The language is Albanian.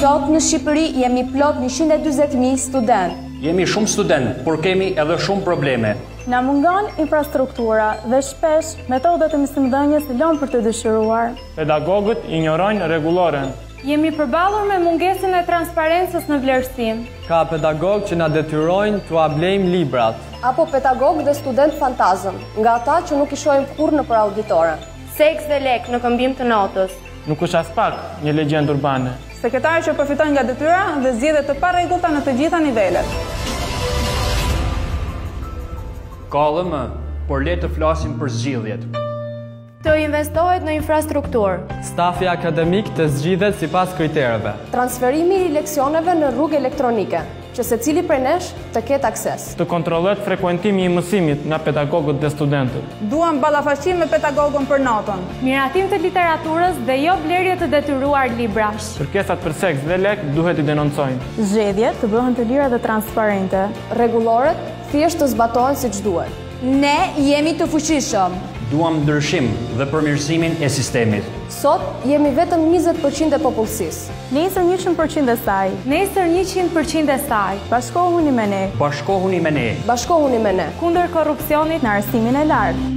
Sot në Shqipëri jemi plot 140.000 studentë. Jemi shumë studentë, por kemi edhe shumë probleme. Na mungon infrastruktura dhe shpesh metodat e mësimdhënies lënë për të dëshiruar. Pedagogët injorojnë rregulloren. Jemi përballur me mungesën e transparencës në vlerësim. Ka pedagogë që na detyrojnë t'ua blejmë librat. Apo pedagogë dhe studentë fantazëm, nga ata që nuk i shohim kurrë nëpër auditore. Seks dhe lekë në këmbim të notës. Nuk është aspak një legjendë urbane. Sekretari që përfitojnë nga detyra dhe zgjedhje të parregullta në të gjitha nivelet. Ka dhe më, por le të flasim për zgjidhjet. Të investohet në infrastrukturë. Stafi akademik të zgjidhet sipas kritereve. Transferimi i leksioneve në rrugë elektronike, që secili prej nesh të ketë akses. Të kontrollohet frekuentimi i mësimit nga pedagogët dhe studentët. Duam ballafaqim me pedagogun për notën. Miratim të literaturës dhe jo blerje të detyruar librash. Kërkesat për seks dhe lek duhet t'i denoncojmë. Zgjedhjet të bëhen të lira dhe transparente. Rregulloret thjesht të zbatohen siç duhet. Ne jemi të fuqishëm. Duam ndryshim dhe përmirësimin e sistemit. Sot jemi vetëm njëzet për qind e popullsisë. Nesër njëqind për qind e saj. Nesër njëqind për qind e saj. Bashkohuni me ne. Bashkohuni me ne. Bashkohuni me ne. Kundër korrupsionit në arsimin e lartë.